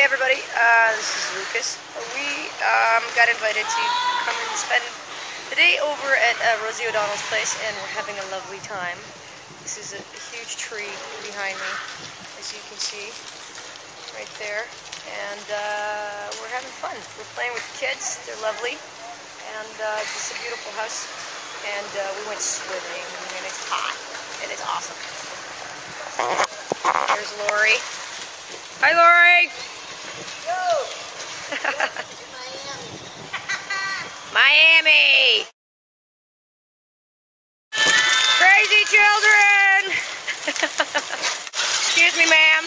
Hey everybody, uh, this is Lucas. We um, got invited to come and spend the day over at uh, Rosie O'Donnell's place and we're having a lovely time. This is a, huge tree behind me, as you can see, right there. And uh, we're having fun. We're playing with the kids, they're lovely. And uh, it's a beautiful house. And uh, we went swimming and it's hot and it's awesome. There's Lori. Hi Lori! Miami. Crazy children. Excuse me, ma'am.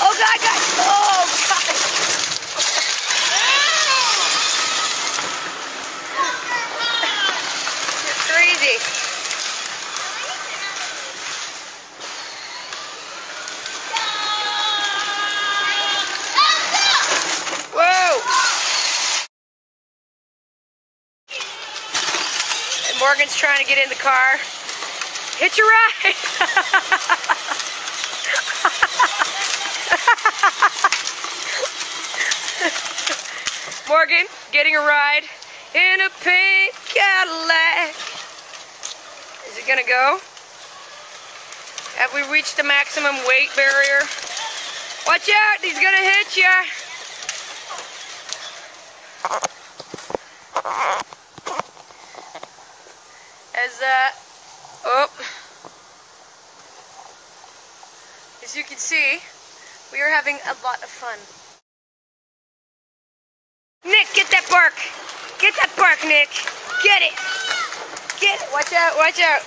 Oh, God, God. Oh, God. You're crazy. Morgan's trying to get in the car. Hitch a ride. Morgan getting a ride in a pink Cadillac. Is it gonna go? Have we reached the maximum weight barrier? Watch out, he's gonna hit ya. as uh, oh, as you can see, we are having a lot of fun. Nick, get that bark! Get that bark, Nick! Get it! Get it! Watch out, watch out!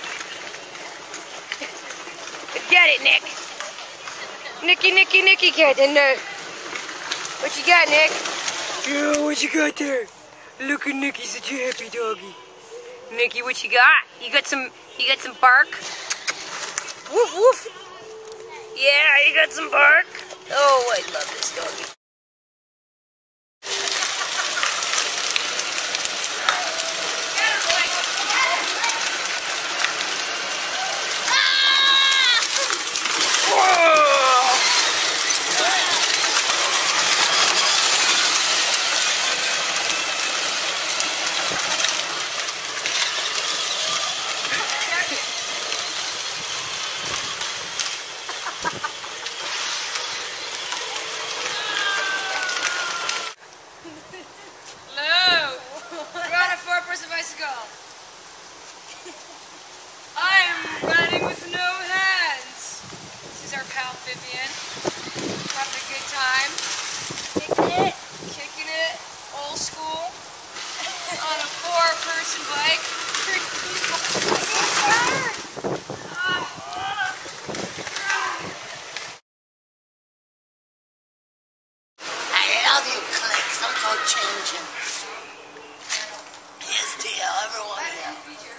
Get it, Nick! Nicky, Nicky, Nicky cat in there. What you got, Nick? Yeah, what you got there? Look at Nicky, such a happy doggy. Nicky, what you got? You got some you got some bark? Woof woof. Yeah, you got some bark? Oh, I love this doggy. Vivian. Having a good time. Kicking it. Kicking it. Old school. On a four-person bike. I love you, Cliks. I'm called changing. Yes, dear, everyone here.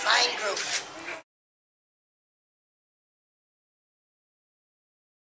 Fine group.